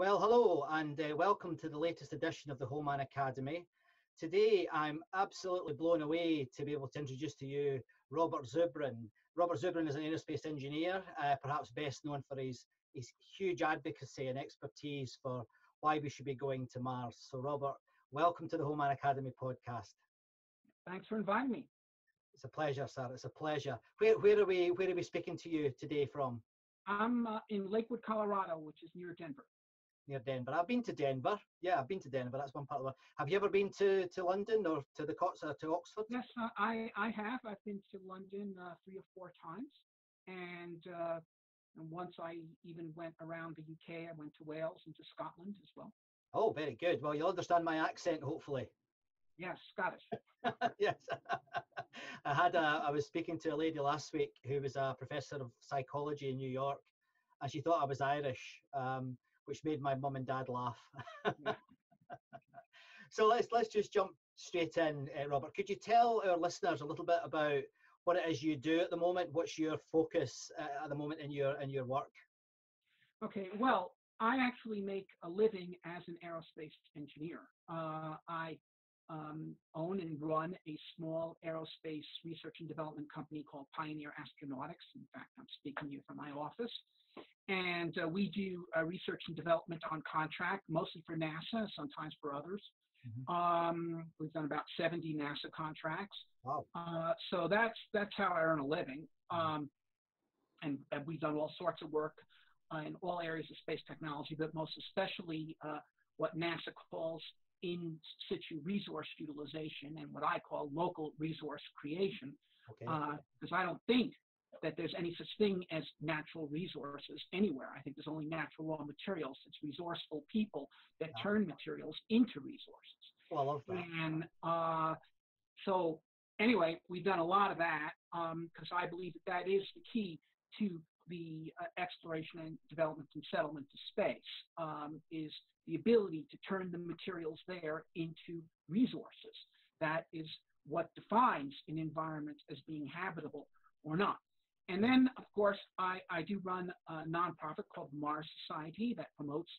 Well, hello and uh, welcome to the latest edition of the Whole Man Academy. Today, I'm absolutely blown away to be able to introduce to you Robert Zubrin. Robert Zubrin is an aerospace engineer, uh, perhaps best known for his, his huge advocacy and expertise for why we should be going to Mars. So, Robert, welcome to the Whole Man Academy podcast. Thanks for inviting me. It's a pleasure, sir. It's a pleasure. Where, where are we? Where are we speaking to you today from? I'm uh, in Lakewood, Colorado, which is near Denver. Near Denver. I've been to Denver. Yeah, I've been to Denver. That's one part of it. Have you ever been to, to London or to the Cots or to Oxford? Yes, uh, I I have. I've been to London uh, three or four times, and uh, and once I even went around the UK. I went to Wales and to Scotland as well. Oh, very good. Well, you'll understand my accent, hopefully. Yes, Scottish. yes. I had a, I was speaking to a lady last week who was a professor of psychology in New York, and she thought I was Irish, um, which made my mum and dad laugh. so let's let's just jump straight in, uh, Robert. Could you tell our listeners a little bit about what it is you do at the moment? What's your focus uh, at the moment in your in your work? Okay, well, I actually make a living as an aerospace engineer. Uh, I um, own and run a small aerospace research and development company called Pioneer Astronautics. In fact, I'm speaking to you from my office. And uh, we do uh, research and development on contract, mostly for NASA, sometimes for others. Mm-hmm. Um, we've done about 70 NASA contracts. Wow. Uh, so that's that's how I earn a living. Mm-hmm. Um, and, and, we've done all sorts of work uh, in all areas of space technology, but most especially uh, what NASA calls in situ resource utilization and what I call local resource creation. Because okay. uh, I don't think that there's any such thing as natural resources anywhere. I think there's only natural raw materials. It's resourceful people that turn materials into resources. Well, I love that. And uh, so, anyway, we've done a lot of that because um, I believe that that is the key to the uh, exploration and development and settlement of space um, is the ability to turn the materials there into resources. That is what defines an environment as being habitable or not. And then, of course, I, I do run a nonprofit called Mars Society that promotes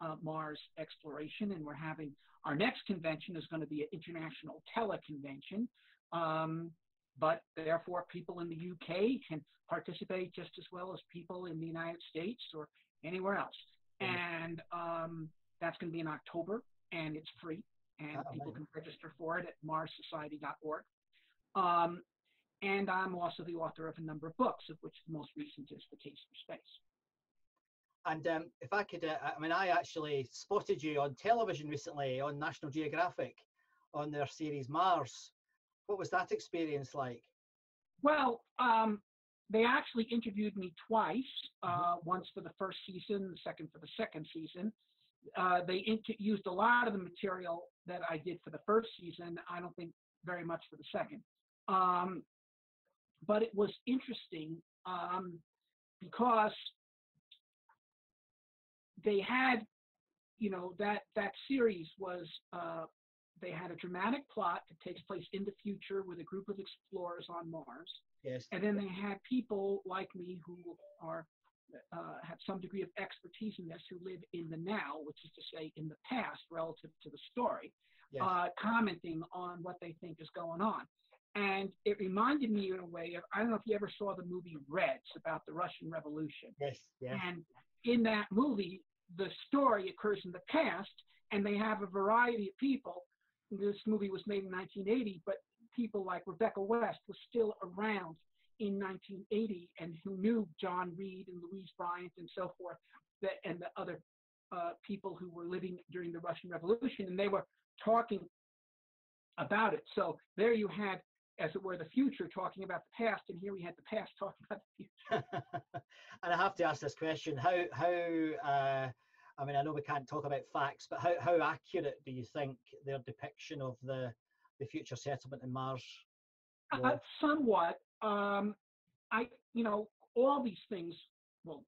uh, Mars exploration, and we're having our next convention is going to be an international teleconvention. Um, but therefore, people in the UK can participate just as well as people in the United States or anywhere else. Mm-hmm. And um, that's going to be in October, and it's free, and oh, people man. can register for it at marssociety.org. Um, and I'm also the author of a number of books, of which the most recent is The Case for Space. And um, if I could, uh, I mean, I actually spotted you on television recently on National Geographic on their series Mars. What was that experience like? Well, um, they actually interviewed me twice, uh, mm-hmm. once for the first season, the second for the second season. Uh, they inter- used a lot of the material that I did for the first season. I don't think very much for the second. Um, but it was interesting um, because they had, you know, that that series was uh, they had a dramatic plot that takes place in the future with a group of explorers on Mars. Yes. And then they had people like me who are uh, have some degree of expertise in this who live in the now, which is to say in the past relative to the story, yes. uh, commenting on what they think is going on. And it reminded me in a way of I don't know if you ever saw the movie Reds about the Russian Revolution. Yes, yes. And in that movie, the story occurs in the past, and they have a variety of people. This movie was made in 1980, but people like Rebecca West was still around in 1980 and who knew John Reed and Louise Bryant and so forth, that, and the other uh, people who were living during the Russian Revolution, and they were talking about it. So there you had, as it were, the future talking about the past, and here we had the past talking about the future. and I have to ask this question: How how uh, I mean, I know we can't talk about facts, but how how accurate do you think their depiction of the the future settlement in Mars? Uh, somewhat um, I, you know, all these things, well,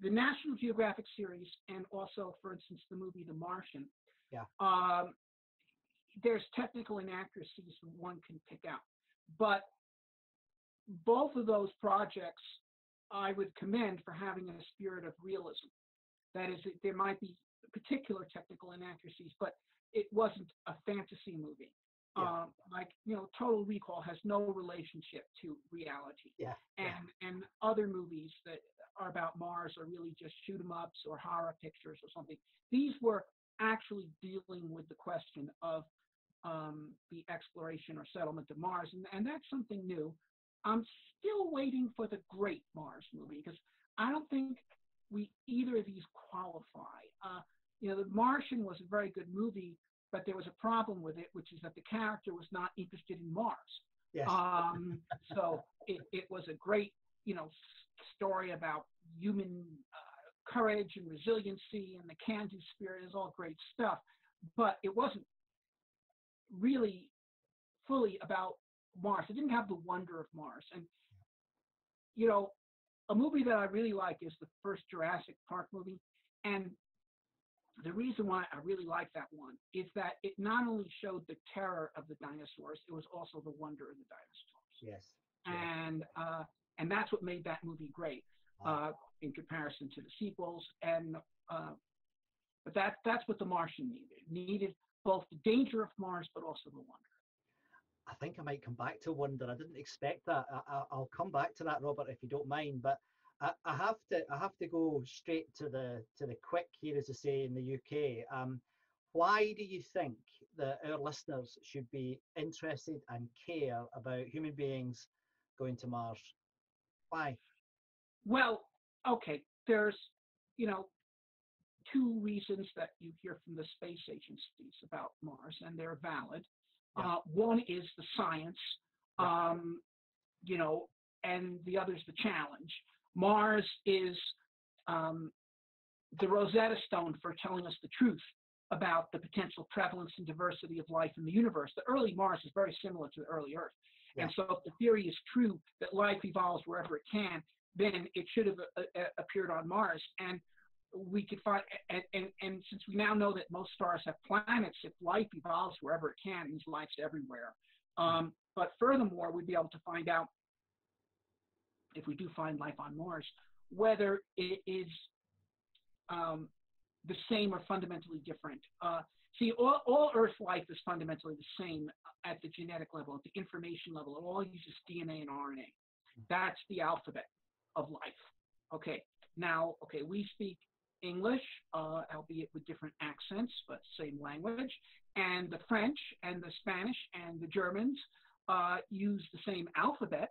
the National Geographic series and also, for instance, the movie The Martian. Yeah. Um, there's technical inaccuracies one can pick out, but both of those projects I would commend for having a spirit of realism. That is, there might be particular technical inaccuracies, but it wasn't a fantasy movie. Yeah. Um, like you know, Total Recall has no relationship to reality. Yeah. And yeah. and other movies that are about Mars are really just shoot 'em ups or horror pictures or something. These were actually dealing with the question of um, the exploration or settlement of Mars, and, and that's something new. I'm still waiting for the great Mars movie because I don't think we either of these qualify. Uh, you know, The Martian was a very good movie, but there was a problem with it, which is that the character was not interested in Mars. Yes. Um, so it, it was a great, you know, story about human uh, courage and resiliency and the can-do spirit is all great stuff, but it wasn't really fully about Mars. It didn't have the wonder of Mars. And you know, a movie that I really like is the first Jurassic Park movie, and the reason why I really like that one is that it not only showed the terror of the dinosaurs, it was also the wonder of the dinosaurs. Yes. And uh, and that's what made that movie great uh, in comparison to the sequels. And uh, but that that's what The Martian needed. It needed both the danger of Mars, but also the wonder. I think I might come back to wonder. I didn't expect that. I, will come back to that, Robert, if you don't mind. But I, I, have to I have to go straight to the to the quick here, as I say in the UK. Um, why do you think that our listeners should be interested and care about human beings going to Mars? Why? Well, okay, there's you know two reasons that you hear from the space agencies about Mars, and they're valid. Yeah. Uh, one is the science, um, you know, and the other is the challenge. Mars is um, the Rosetta Stone for telling us the truth about the potential prevalence and diversity of life in the universe. The early Mars is very similar to the early Earth. Yeah. And so, if the theory is true that life evolves wherever it can, then it should have uh, uh appeared on Mars. And we could find, and, and, and, since we now know that most stars have planets, if life evolves wherever it can, means life's everywhere. Um, but furthermore, we'd be able to find out if we do find life on Mars, whether it is um, the same or fundamentally different. Uh, see, all, all Earth life is fundamentally the same at the genetic level, at the information level. It all uses DNA and RNA. That's the alphabet of life. Okay. Now, okay, we speak English, uh, albeit with different accents, but same language. And the French and the Spanish and the Germans uh, use the same alphabet.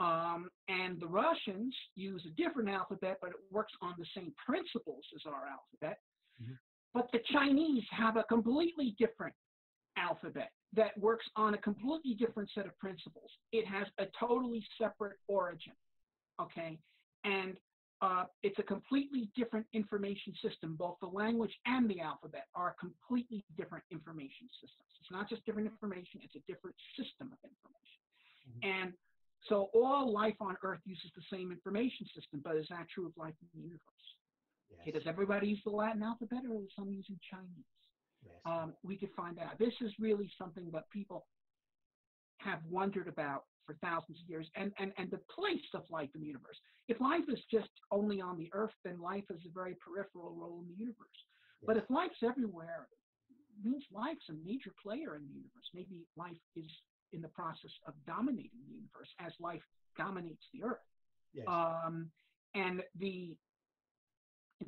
Um, and the Russians use a different alphabet, but it works on the same principles as our alphabet. Mm-hmm. But the Chinese have a completely different alphabet that works on a completely different set of principles. It has a totally separate origin. Okay. And uh, it's a completely different information system. Both the language and the alphabet are completely different information systems. It's not just different information, it's a different system of information. Mm-hmm. And so all life on Earth uses the same information system, but is that true of life in the universe? Yes. Okay, does everybody use the Latin alphabet or is some using Chinese? Yes. Um, we could find out. This is really something that people have wondered about for thousands of years and, and, and the place of life in the universe. If life is just only on the earth, then life is a very peripheral role in the universe. Yes. But if life's everywhere, means life's a major player in the universe. Maybe life is in the process of dominating the universe as life dominates the earth. Yes. Um, and the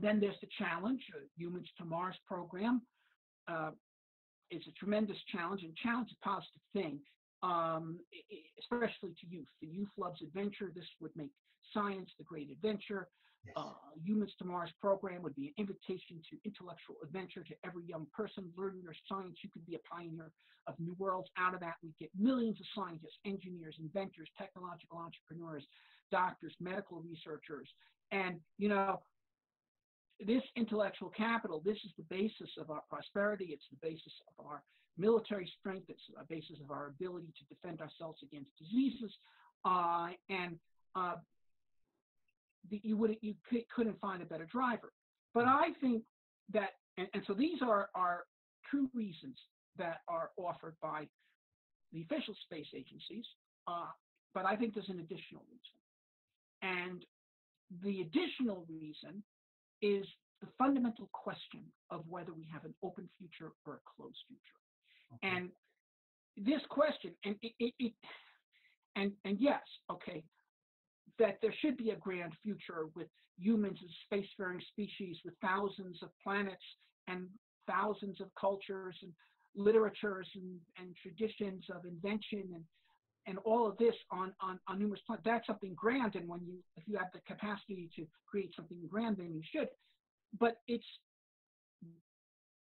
then there's the challenge, uh, Humans to Mars program. Uh, it's a tremendous challenge, and challenge is a positive thing um, especially to youth. The youth loves adventure. This would make science the great adventure. Yes. Uh, Humans to Mars program would be an invitation to intellectual adventure to every young person. Learning your science, you could be a pioneer of new worlds. Out of that, we get millions of scientists, engineers, inventors, technological entrepreneurs, doctors, medical researchers. And, you know, this intellectual capital, this is the basis of our prosperity. It's the basis of our military strength. It's a basis of our ability to defend ourselves against diseases. Uh, and uh, the, you would you couldn't find a better driver. But I think that, and, and so these are are true reasons that are offered by the official space agencies. Uh, but I think there's an additional reason, and the additional reason is the fundamental question of whether we have an open future or a closed future. Okay. And this question, and it, it, it, and and yes, okay, that there should be a grand future with humans as spacefaring species with thousands of planets and thousands of cultures and literatures and, and traditions of invention and and all of this on, on, on numerous planets. That's something grand, and when you if you have the capacity to create something grand, then you should. But it's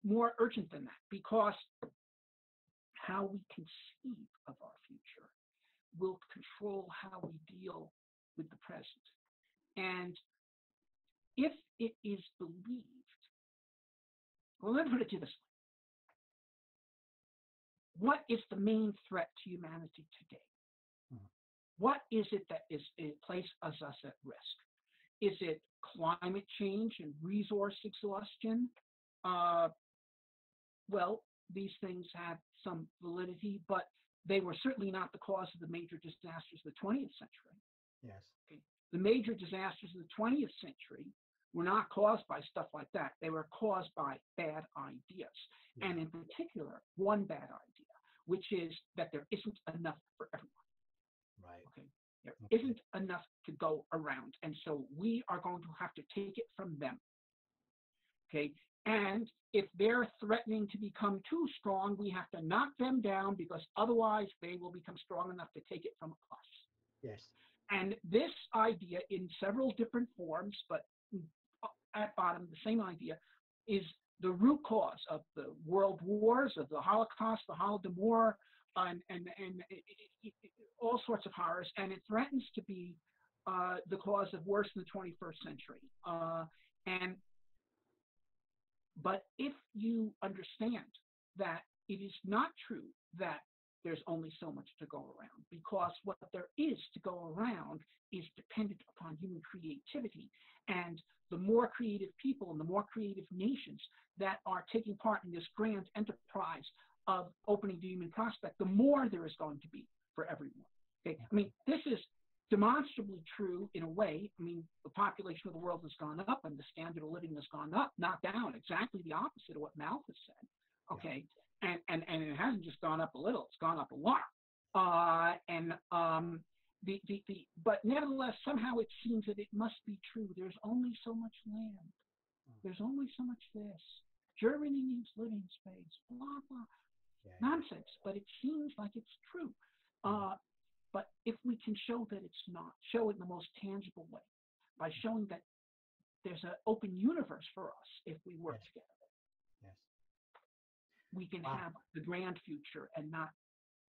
more urgent than that because how we conceive of our future will control how we deal with the present. And if it is believed, well, let me put it to this way. What is the main threat to humanity today? What is it that is it places us at risk? Is it climate change and resource exhaustion? Uh, well, these things have some validity, but they were certainly not the cause of the major disasters of the 20th century. Yes. Okay. The major disasters of the 20th century were not caused by stuff like that. They were caused by bad ideas. Yeah. And in particular, one bad idea, which is that there isn't enough for everyone. Right. Okay. There okay. not enough to go around. And so we are going to have to take it from them. Okay. And if they're threatening to become too strong, we have to knock them down because otherwise they will become strong enough to take it from us. Yes. And this idea, in several different forms, but at bottom, the same idea, is the root cause of the world wars, of the Holocaust, the Holodomor, and, and, and it, it, it, all sorts of horrors. And it threatens to be uh, the cause of worse in the 21st century. Uh, and but if you understand that it is not true that there's only so much to go around, because what there is to go around is dependent upon human creativity. And the more creative people and the more creative nations that are taking part in this grand enterprise of opening the human prospect, the more there is going to be for everyone. Okay? I mean, this is demonstrably true in a way. I mean, the population of the world has gone up and the standard of living has gone up, not down. Exactly the opposite of what Malthus said. Okay. Yeah. And, and, and it hasn't just gone up a little, it's gone up a lot. Uh, and um, the, the, the, but nevertheless, somehow it seems that it must be true. There's only so much land. Hmm. There's only so much this. Germany needs living space, blah, blah. Yeah. Nonsense, but it seems like it's true. Hmm. Uh, but if we can show that it's not, show it in the most tangible way by showing that there's an open universe for us if we work yes. together. Yes. We can wow. have the grand future and not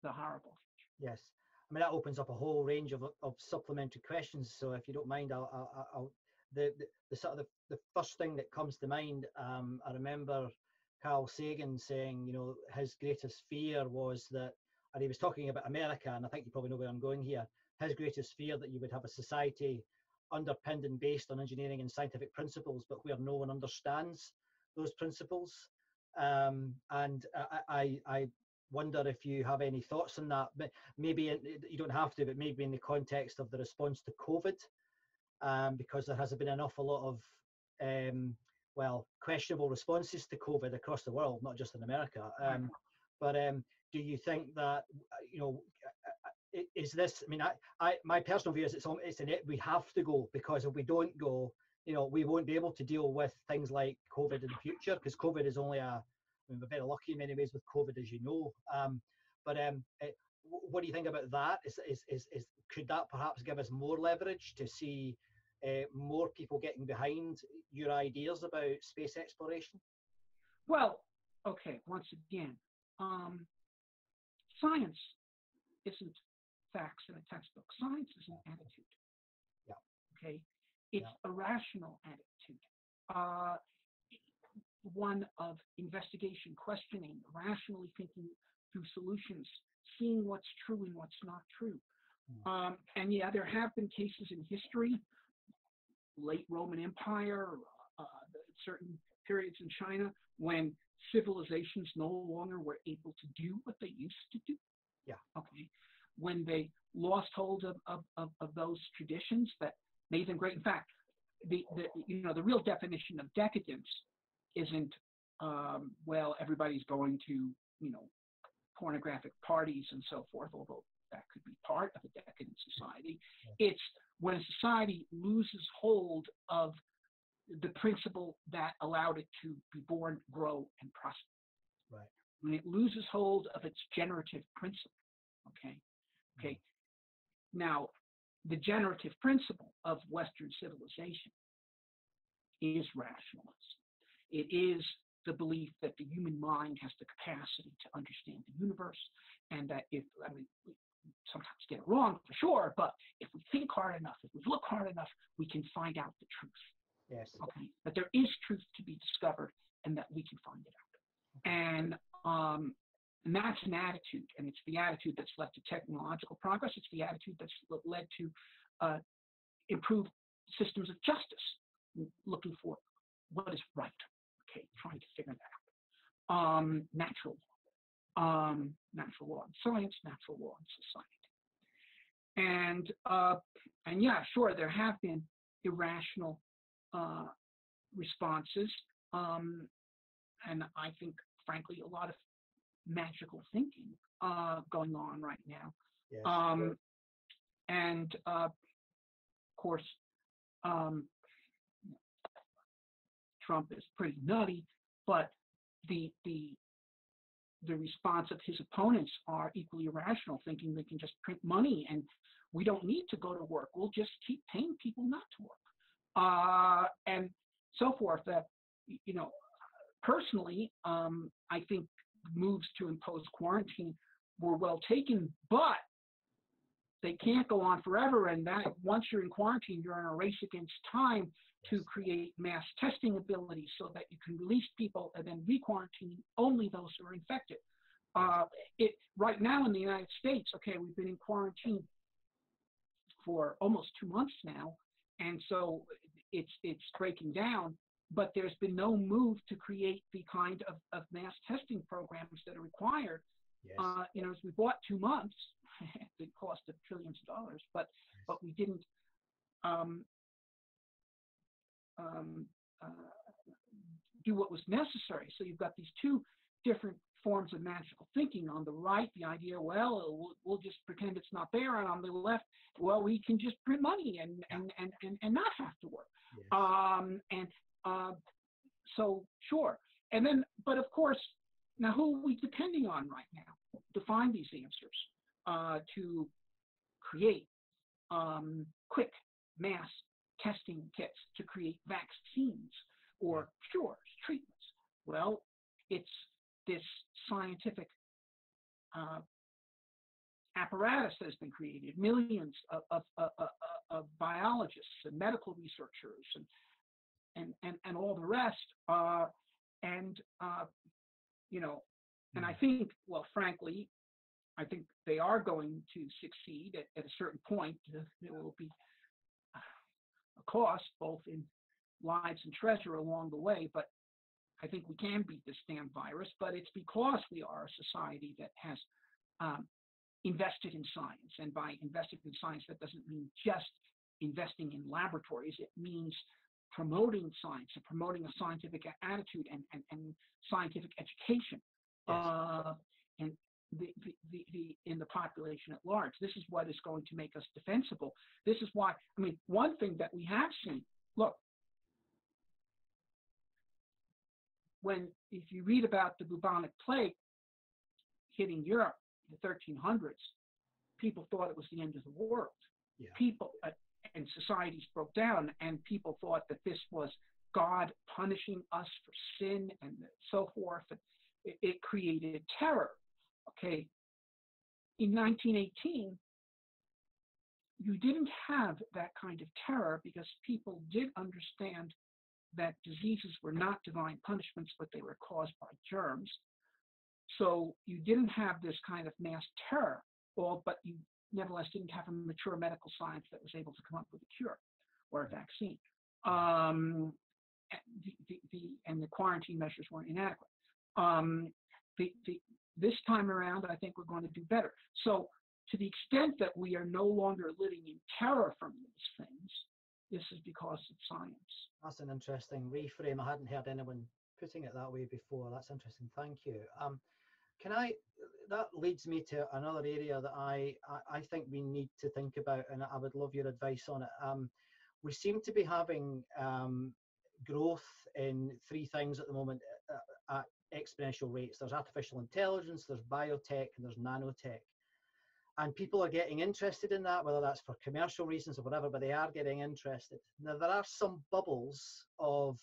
the horrible future. Yes. I mean, that opens up a whole range of, of supplementary questions. So if you don't mind, I'll, I'll, I'll the, the, the, sort of the, the first thing that comes to mind, um, I remember Carl Sagan saying, you know, his greatest fear was that and he was talking about America, and I think you probably know where I'm going here. His greatest fear that you would have a society underpinned and based on engineering and scientific principles, but where no one understands those principles. Um, and I, I, I wonder if you have any thoughts on that. But maybe you don't have to, but maybe in the context of the response to COVID, um, because there has been an awful lot of um, well questionable responses to COVID across the world, not just in America. Um, but um, do you think that you know is this i mean i, I my personal view is it's it's an it we have to go because if we don't go you know we won't be able to deal with things like covid in the future because covid is only a I mean, we're very lucky in many ways with covid as you know. Um, but um, it, what do you think about that? Is, is, is, is could that perhaps give us more leverage to see uh, more people getting behind your ideas about space exploration well okay once again um, Science isn't facts in a textbook. Science is an attitude. Yeah. Okay. It's yeah. a rational attitude. Uh, one of investigation, questioning, rationally thinking through solutions, seeing what's true and what's not true. Mm. Um, and yeah, there have been cases in history, late Roman Empire, uh, certain periods in China, when civilizations no longer were able to do what they used to do. Yeah. Okay. When they lost hold of, of, of, of those traditions that made them great. In fact, the, the you know the real definition of decadence isn't um, well everybody's going to you know pornographic parties and so forth, although that could be part of a decadent society. It's when a society loses hold of the principle that allowed it to be born, grow, and prosper. Right. When it loses hold of its generative principle. Okay. Okay. Mm-hmm. Now, the generative principle of Western civilization is rationalism. It is the belief that the human mind has the capacity to understand the universe, and that if I mean, sometimes get it wrong for sure, but if we think hard enough, if we look hard enough, we can find out the truth. Yes. Okay. That there is truth to be discovered, and that we can find it out. And um, and that's an attitude, and it's the attitude that's led to technological progress. It's the attitude that's led to uh, improved systems of justice, looking for what is right. Okay, trying to figure that out. Um, natural um, natural law and science, natural law and society. And uh, and yeah, sure, there have been irrational uh, responses, um, and I think, frankly, a lot of magical thinking uh, going on right now. Yes, um, and uh, of course, um, Trump is pretty nutty, but the the the response of his opponents are equally irrational, thinking they can just print money and we don't need to go to work. We'll just keep paying people not to work, uh, and so forth. That you know, personally, um, I think moves to impose quarantine were well taken, but they can't go on forever. And that once you're in quarantine, you're in a race against time to create mass testing ability so that you can release people and then re-quarantine only those who are infected. Uh, it right now in the United States, okay, we've been in quarantine for almost two months now, and so it's it's breaking down but there's been no move to create the kind of, of mass testing programs that are required. Yes. Uh, you know, as we bought two months, it cost of trillions of dollars, but but we didn't um, um, uh, do what was necessary. So you've got these two different forms of magical thinking. On the right, the idea, well, we'll, we'll just pretend it's not there, and on the left, well, we can just print money and and and and, and not have to work. Yes. Um, and uh, so sure. And then, but of course, now who are we depending on right now to find these answers, uh, to create um, quick mass testing kits to create vaccines or cures, treatments? Well, it's this scientific uh, apparatus that has been created, millions of, of, of, of, biologists and medical researchers and and and, and all the rest. Uh, and uh, you know, and I mm-hmm. think, well, frankly, I think they are going to succeed at, at a certain point. There will be a cost, both in lives and treasure along the way, but I think we can beat this damn virus. But it's because we are a society that has um, invested in science, and by investing in science, that doesn't mean just investing in laboratories. It means promoting science and promoting a scientific attitude and, and, and scientific education yes. uh, and the, the, the, the, in the population at large. This is what is going to make us defensible. This is why, I mean, one thing that we have seen, look, when if you read about the bubonic plague hitting Europe in the 1300s, people thought it was the end of the world. Yeah. People, uh, and societies broke down, and people thought that this was God punishing us for sin and so forth. It, it created terror. Okay. In 1918, you didn't have that kind of terror because people did understand that diseases were not divine punishments, but they were caused by germs. So you didn't have this kind of mass terror, all, but you nevertheless didn't have a mature medical science that was able to come up with a cure or a vaccine. Um, the, the, the, and the quarantine measures weren't inadequate. Um, this time around, I think we're going to do better. So, to the extent that we are no longer living in terror from these things, this is because of science. That's an interesting reframe. I hadn't heard anyone putting it that way before. That's interesting. Thank you. Um, can I? That leads me to another area that I, I, think we need to think about, and I would love your advice on it. Um, we seem to be having um, growth in three things at the moment uh, uh, at exponential rates. There's artificial intelligence, there's biotech, and there's nanotech. And people are getting interested in that, whether that's for commercial reasons or whatever, but they are getting interested. Now, there are some bubbles of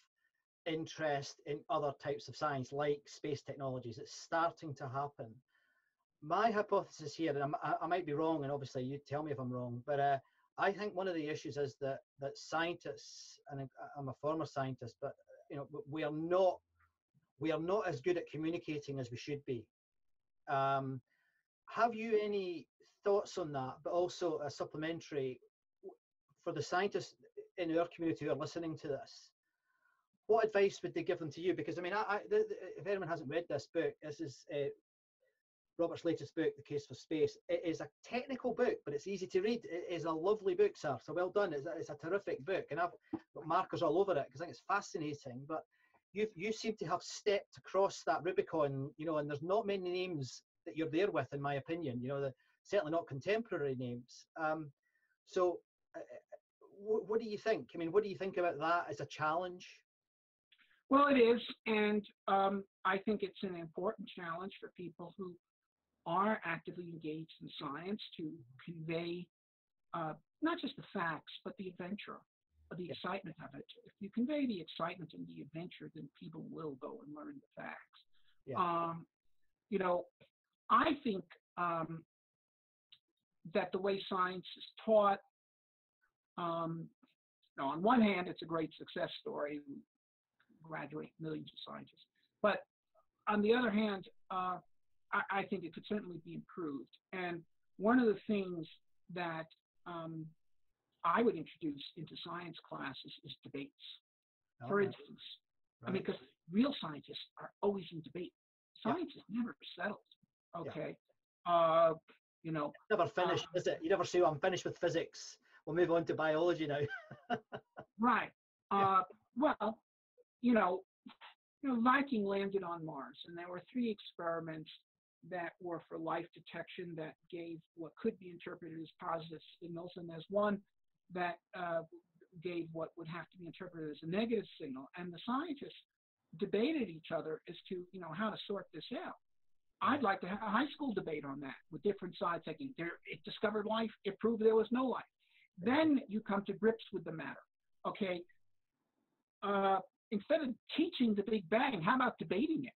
interest in other types of science, like space technologies. It's starting to happen. My hypothesis here, and I, I might be wrong, and obviously you tell me if I'm wrong, but uh, I think one of the issues is that that scientists, and I'm a former scientist, but you know, we are not we are not as good at communicating as we should be. Um, have you any thoughts on that? But also a supplementary for the scientists in our community who are listening to this. What advice would they give them to you? Because I mean, I, I the, the, if anyone hasn't read this book, this is uh, Robert's latest book, The Case for Space. It is a technical book, but it's easy to read. It is a lovely book, sir. So well done. It's a, it's a terrific book, and I've got markers all over it because I think it's fascinating. But you you seem to have stepped across that Rubicon, you know, and there's not many names that you're there with, in my opinion. You know, the, certainly not contemporary names. Um, so, uh, what, what do you think? I mean, what do you think about that as a challenge? Well, it is, and um, I think it's an important challenge for people who are actively engaged in science to convey uh, not just the facts, but the adventure, the excitement of it. If you convey the excitement and the adventure, then people will go and learn the facts. Yeah. Um, you know, I think um, that the way science is taught, um, you know, on one hand, it's a great success story. Graduate millions of scientists. But on the other hand, uh, I, I, think it could certainly be improved. And one of the things that um, I would introduce into science classes is debates. Oh, For instance, right. I mean, because real scientists are always in debate. Science yeah. is never settled. Okay. Yeah. Uh, you know. Never finished, uh, is it? You never say, well, I'm finished with physics. We'll move on to biology now. right. Uh, well, you know, you know, Viking landed on Mars, and there were three experiments that were for life detection that gave what could be interpreted as positive signals, and there's one that uh, gave what would have to be interpreted as a negative signal. And the scientists debated each other as to, you know, how to sort this out. I'd like to have a high school debate on that with different sides saying there, it discovered life, it proved there was no life. Then you come to grips with the matter. Okay, uh, instead of teaching the Big Bang, how about debating it?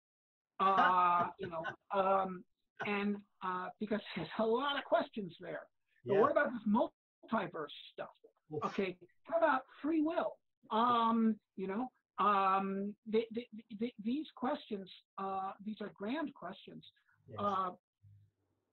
Uh, you know, um, and uh, because there's a lot of questions there. Yeah. But what about this multiverse stuff? Okay, how about free will? Um, you know, um, they, they, they, these questions, uh, these are grand questions. Yes.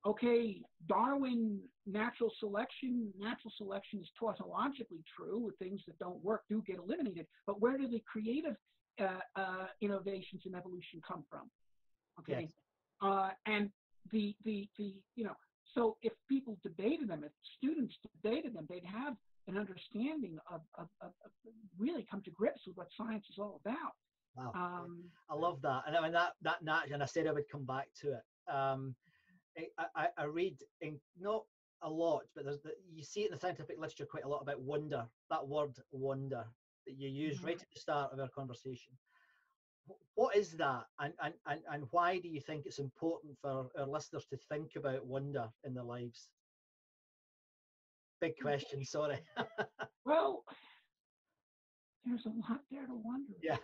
Okay, Darwin, natural selection, natural selection is tautologically true. With things that don't work do get eliminated. But where do the creative uh, uh innovations in evolution come from? Okay, yes. Uh, and the the the you know, so if people debated them, if students debated them, they'd have an understanding of, of, of, of, really come to grips with what science is all about. Wow, um, I love that, and I mean that that that, and I said I would come back to it. Um, I, I, read in not a lot, but there's the, you see it in the scientific literature quite a lot about wonder. That word wonder that you use mm-hmm. right at the start of our conversation. What is that, and, and and and why do you think it's important for our listeners to think about wonder in their lives? big question. Sorry. well, there's a lot there to wonder. Yeah,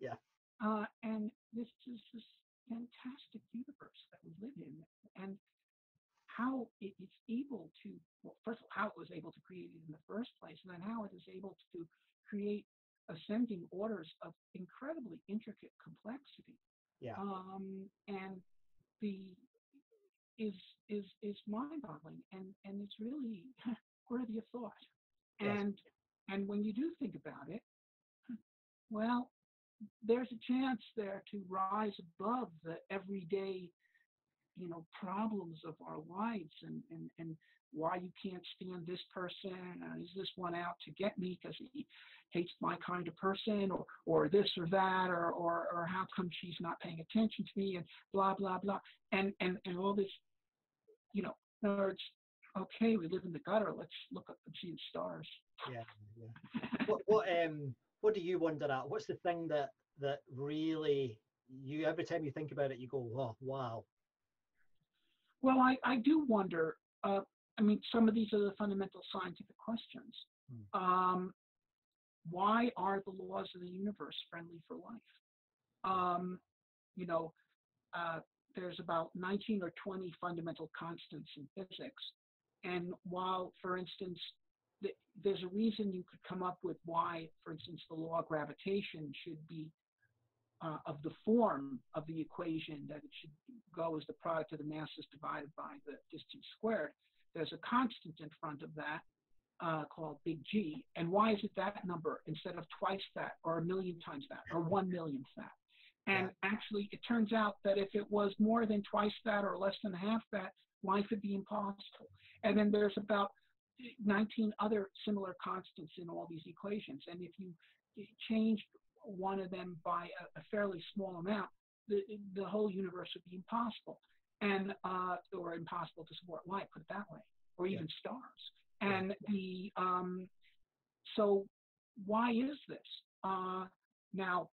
yeah. Uh, and this is fantastic universe that we live in, and how it is able to well, first of all, how it was able to create it in the first place, and then how it is able to create ascending orders of incredibly intricate complexity. Yeah. Um, and the is is is mind-boggling, and and it's really worthy of thought. Yes. And and when you do think about it, well, there's a chance there to rise above the everyday you know problems of our lives and and and why you can't stand this person uh, is this one out to get me because he hates my kind of person or or this or that or or or how come she's not paying attention to me and blah blah blah. And and and all this you know in other words okay we live in the gutter let's look up and see the stars. Yeah yeah. What, what um what do you wonder at what's the thing that that really you every time you think about it you go oh wow well i i do wonder uh i mean some of these are the fundamental scientific questions hmm. um why are the laws of the universe friendly for life? Um, you know, uh, there's about 19 or 20 fundamental constants in physics. And while, for instance, th- there's a reason you could come up with why, for instance, the law of gravitation should be uh, of the form of the equation that it should go as the product of the masses divided by the distance squared. There's a constant in front of that uh, called big G. And why is it that number instead of twice that or a million times that or one millionth that? And actually, it turns out that if it was more than twice that or less than half that, life would be impossible. And then there's about 19 other similar constants in all these equations. And if you change one of them by a, a fairly small amount, the, the whole universe would be impossible and uh, or impossible to support life, put it that way, or even yeah. stars. And the um, so why is this? Uh, now,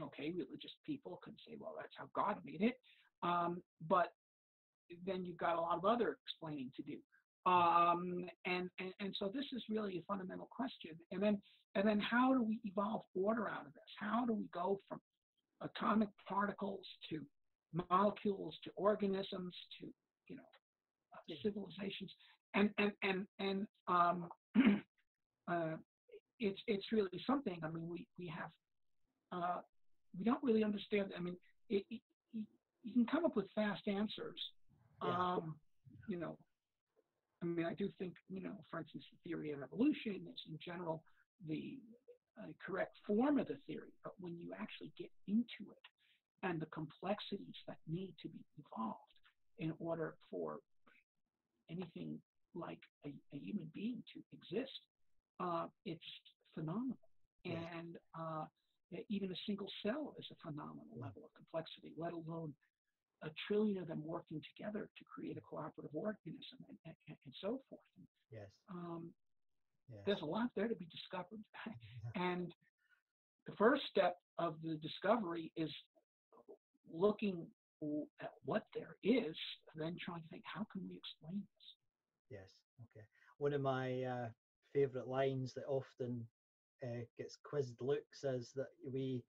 okay, religious people can say, well, that's how God made it, um, but then you've got a lot of other explaining to do. Um, and, and and so this is really a fundamental question. And then and then how do we evolve order out of this? How do we go from atomic particles to molecules to organisms to you know uh, civilizations? and and and and um, uh, it's it's really something. I mean, we we have uh, we don't really understand. I mean, it, it, you can come up with fast answers. Um, you know, I mean, I do think you know, for instance, the theory of evolution is in general the uh, correct form of the theory, but when you actually get into it and the complexities that need to be evolved in order for anything like a, a human being to exist, uh, it's phenomenal. And uh, even a single cell is a phenomenal level of complexity, let alone a trillion of them working together to create a cooperative organism and, and, and so forth. Yes. Um, yes. There's a lot there to be discovered. and the first step of the discovery is looking at what there is, then trying to think, how can we explain this? Yes. Okay. One of my uh, favorite lines that often uh, gets quizzed Luke says that we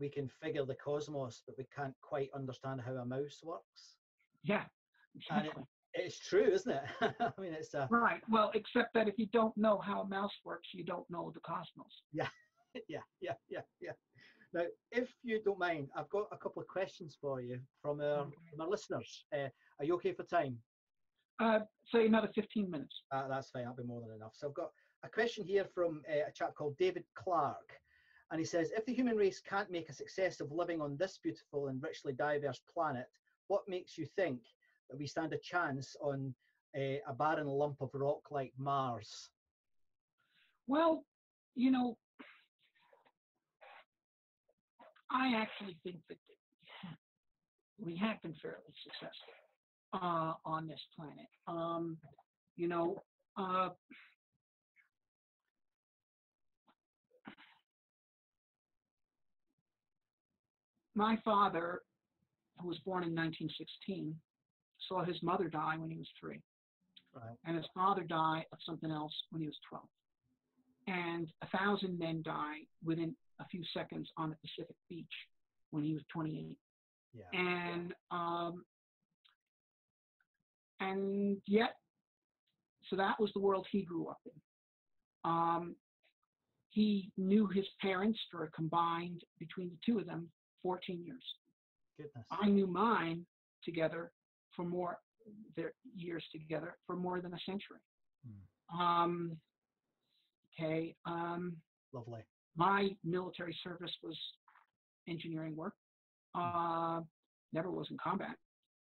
we can figure the cosmos, but we can't quite understand how a mouse works. Yeah. Exactly. It, it's true, isn't it? I mean, it's a... right. Well, except that if you don't know how a mouse works, you don't know the cosmos. Yeah. yeah. Yeah. Yeah. Yeah. Now, if you don't mind, I've got a couple of questions for you from our, okay. from our listeners. Uh, are you okay for time? Uh, say another 15 minutes. Uh, that's fine. That'll be more than enough. So I've got a question here from uh, a chap called David Clark. And he says, if the human race can't make a success of living on this beautiful and richly diverse planet, what makes you think that we stand a chance on a, a barren lump of rock like Mars? Well, you know, I actually think that we have been fairly successful uh, on this planet. Um, you know, uh, my father, who was born in 1916, saw his mother die when he was three. Right. And his father die of something else when he was 12. And a thousand men died within a few seconds on the Pacific beach when he was 28. Yeah. And um, and yet, so that was the world he grew up in. Um, he knew his parents for a combined, between the two of them, 14 years. Goodness. I knew mine together for more, their years together for more than a century. Hmm. Um, okay. Um, Lovely. My military service was engineering work. Hmm. Uh, never was in combat.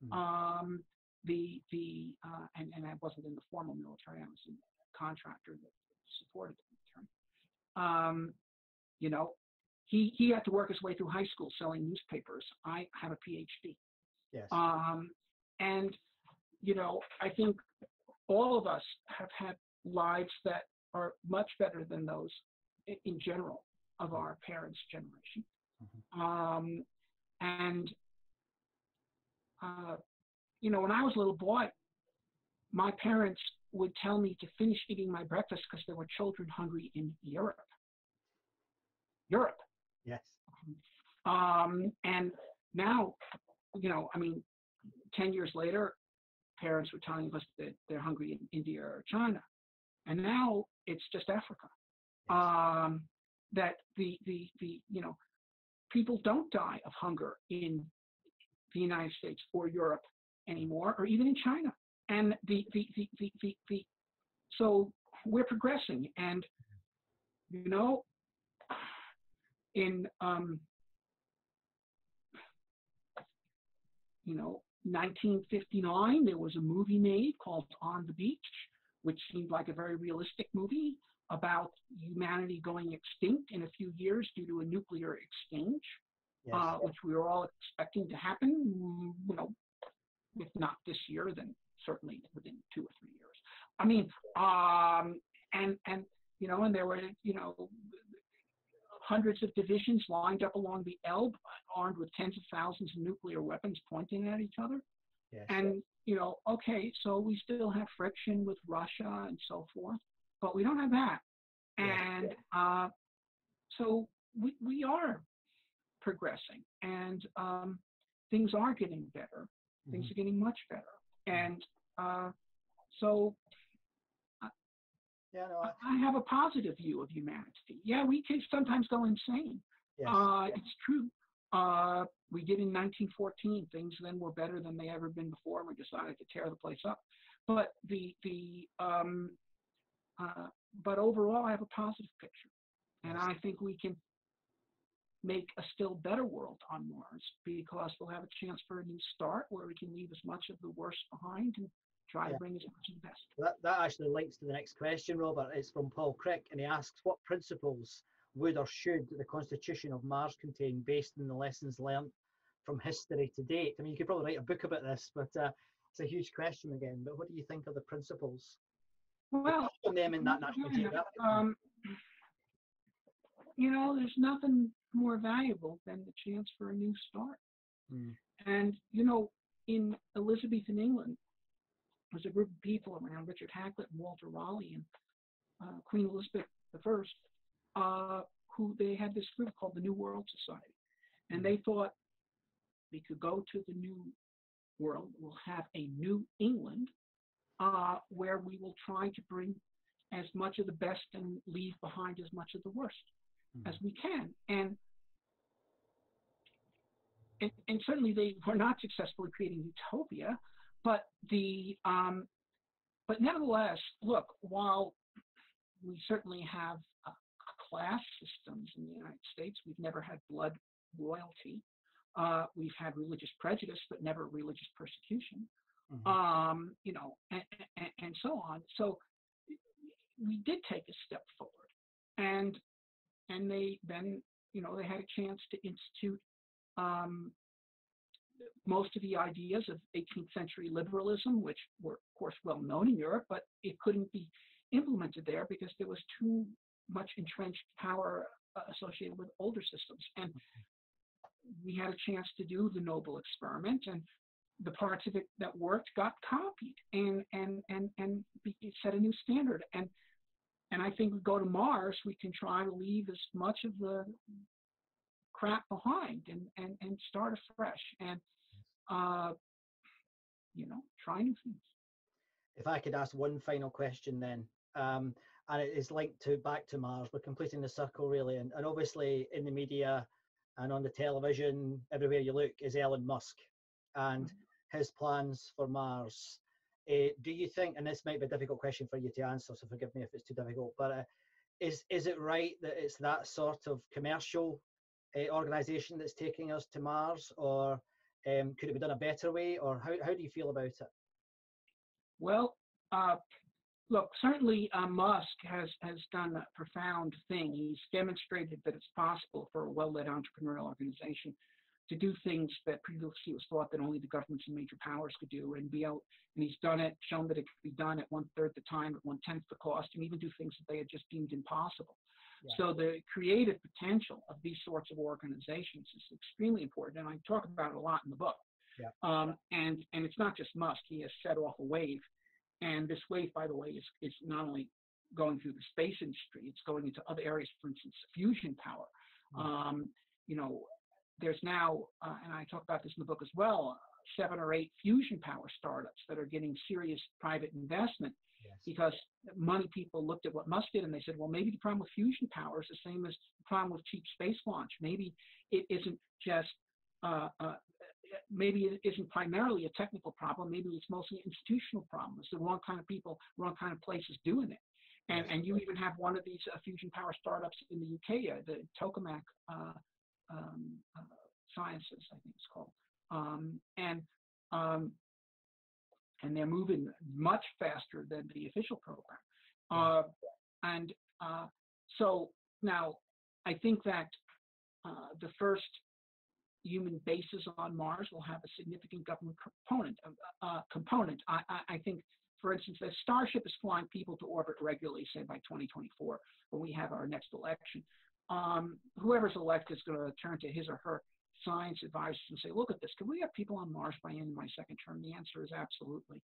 Mm. Um, the the uh, and and I wasn't in the formal military. I was in a contractor that supported the military. Um, you know, he he had to work his way through high school selling newspapers. I have a PhD. Yes. Um, and you know, I think all of us have had lives that are much better than those in general of our parents' generation. Mm-hmm. Um, and uh, you know, when I was a little boy, my parents would tell me to finish eating my breakfast because there were children hungry in Europe. Europe. Yes. Um, and now, you know, I mean, 10 years later, parents were telling us that they're hungry in India or China. And now it's just Africa. Yes. Um, that the, the, the, you know, people don't die of hunger in the United States or Europe anymore, or even in China. And the, the, the, the, the, the so we're progressing. And, you know, in, um, you know, 1959, there was a movie made called On the Beach, which seemed like a very realistic movie about humanity going extinct in a few years due to a nuclear exchange, yes. uh, which we were all expecting to happen, you know, if not this year, then certainly within two or three years. I mean, um, and and you know, and there were you know hundreds of divisions lined up along the Elbe, armed with tens of thousands of nuclear weapons pointing at each other. And you know, okay, so we still have friction with Russia and so forth, but we don't have that. And uh, so we we are progressing, and um, things are getting better. Things mm-hmm. are getting much better. And uh, so yeah, no, I, I, have a positive view of humanity. Yeah, we can sometimes go insane. Yes, uh, yes. It's true. Uh, we did in 1914. Things then were better than they ever been before, and we decided to tear the place up. But the the um, uh, but overall, I have a positive picture, and. I think we can make a still better world on Mars because we'll have a chance for a new start where we can leave as much of the worst behind and try yeah. to bring as much the best. That, that actually links to the next question, Robert. It's from Paul Crick, and he asks, what principles would or should the Constitution of Mars contain based on the lessons learned from history to date? I mean, you could probably write a book about this, but uh, it's a huge question again. But what do you think are the principles? Well, them in that National Geographic. Um, you know, there's nothing more valuable than the chance for a new start. Mm. And, you know, in Elizabethan England, there's a group of people around Richard Hakluyt and Walter Raleigh and uh, Queen Elizabeth I, uh, who they had this group called the New World Society. And they thought we could go to the New World, we'll have a New England uh, where we will try to bring as much of the best and leave behind as much of the worst mm-hmm. as we can. And, and, and certainly they were not successful in creating utopia, but the um, but nevertheless, look, while we certainly have uh, class systems in the United States, we've never had blood royalty. Uh, we've had religious prejudice, but never religious persecution. Mm-hmm. Um, you know, and, and, and so on. So we did take a step forward, and and they then you know they had a chance to institute um, most of the ideas of 18th century liberalism, which were of course well known in Europe, but it couldn't be implemented there because there was too much entrenched power uh, associated with older systems. And we had a chance to do the Noble experiment, and the parts of it that worked got copied and and and and set a new standard. And and I think we go to Mars, we can try to leave as much of the crap behind and, and, and start afresh and, uh, you know, try new things. If I could ask one final question then, um, and it is linked to back to Mars, we're completing the circle really, and, and obviously in the media and on the television, everywhere you look, is Elon Musk and mm-hmm. his plans for Mars. Uh, do you think, and this might be a difficult question for you to answer, so forgive me if it's too difficult, but uh, is is it right that it's that sort of commercial uh, organization that's taking us to Mars, or Um, could it be done a better way, or how, how do you feel about it? Well, uh, look, certainly uh, Musk has, has done a profound thing. He's demonstrated that it's possible for a well-led entrepreneurial organization to do things that previously it was thought that only the governments and major powers could do and be out and he's done it shown that it could be done at one third the time at one tenth the cost and even do things that they had just deemed impossible yeah. so the creative potential of these sorts of organizations is extremely important and i talk about it a lot in the book yeah. um, and and it's not just musk he has set off a wave and this wave by the way is, is not only going through the space industry it's going into other areas for instance fusion power mm-hmm. um, you know there's now, uh, and I talk about this in the book as well, seven or eight fusion power startups that are getting serious private investment yes. because money people looked at what Musk did and they said, well, maybe the problem with fusion power is the same as the problem with cheap space launch. Maybe it isn't just, uh, uh, maybe it isn't primarily a technical problem. Maybe it's mostly an institutional problem. It's the wrong kind of people, wrong kind of places doing it. And, and you even have one of these uh, fusion power startups in the UK, uh, the Tokamak uh, um, uh, sciences, I think it's called, um, and um, and they're moving much faster than the official program. Uh, and uh, so now I think that uh, the first human bases on Mars will have a significant government component. Uh, uh, component. I, I, I, think, for instance, the Starship is flying people to orbit regularly, say by 2024, when we have our next election um, whoever's elected is going to turn to his or her science advisors and say, look at this, can we have people on Mars by the end of my second term? The answer is absolutely.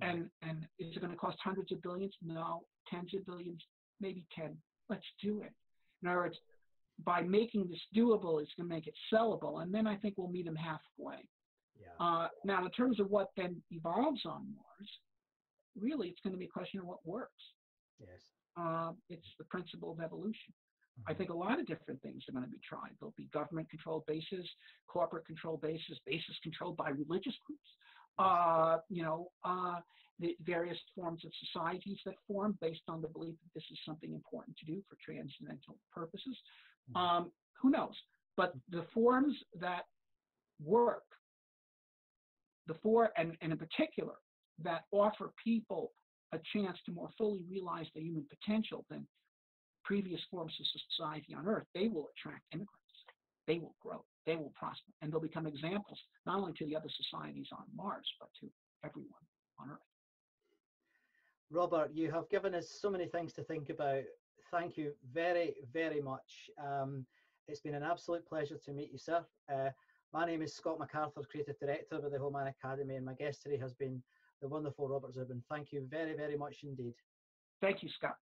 And and is it going to cost hundreds of billions? No, tens of billions, maybe 10. Let's do it. In other words, by making this doable, it's going to make it sellable, and then I think we'll meet them halfway. Yeah. Uh, now, in terms of what then evolves on Mars, really, it's going to be a question of what works. Yes. Uh, it's the principle of evolution. I think a lot of different things are going to be tried. There'll be government controlled bases, corporate controlled bases, bases controlled by religious groups, uh, you know, uh, the various forms of societies that form based on the belief that this is something important to do for transcendental purposes. Mm-hmm. Um, who knows? But the forms that work, the four, and, and in particular, that offer people a chance to more fully realize their human potential than previous forms of society on Earth, they will attract immigrants. They will grow. They will prosper. And they'll become examples not only to the other societies on Mars, but to everyone on Earth. Robert, you have given us so many things to think about. Thank you very, very much. Um, it's been an absolute pleasure to meet you, sir. Uh, my name is Scott McArthur, Creative Director of the Whole Man Academy, and my guest today has been the wonderful Robert Zubrin. Thank you very, very much indeed. Thank you, Scott.